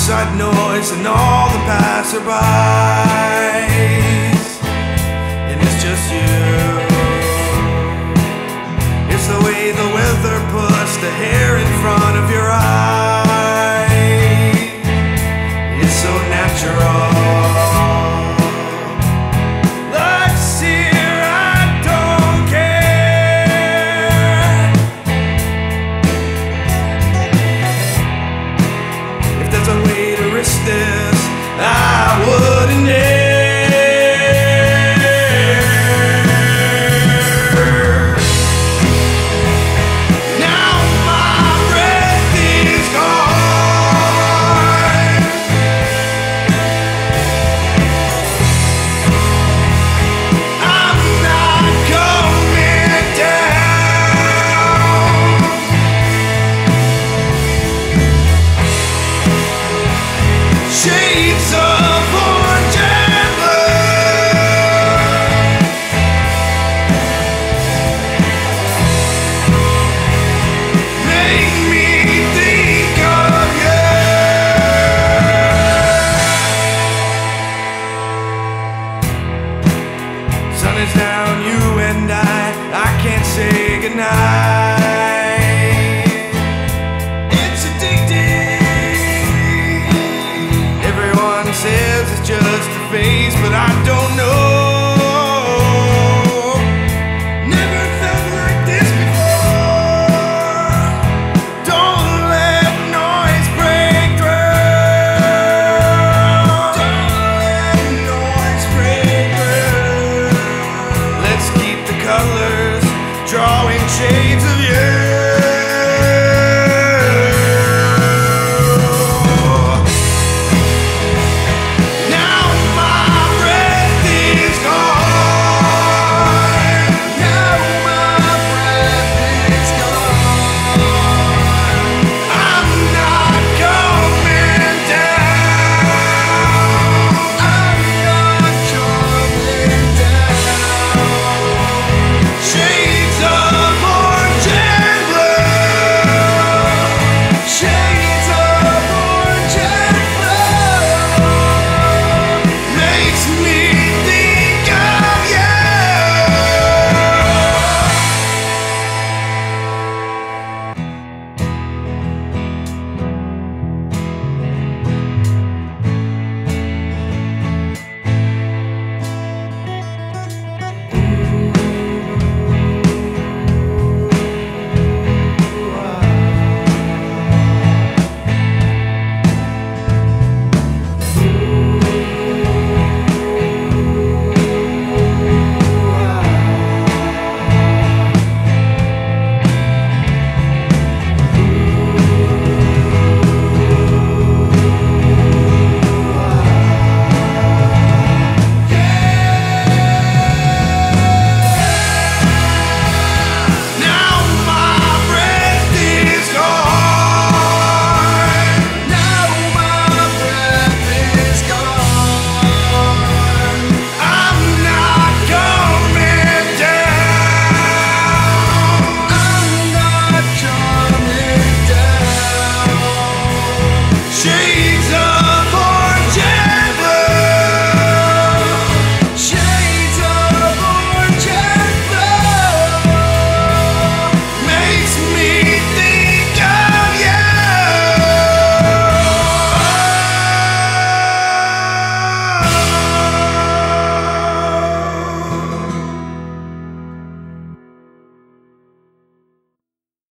Outside noise and all the passerbys. And it's just you. It's the way the weather puts the hair in front of your eye. Goodnight. It's addicting. Everyone says it's just a phase, but I don't know drawing shades of you.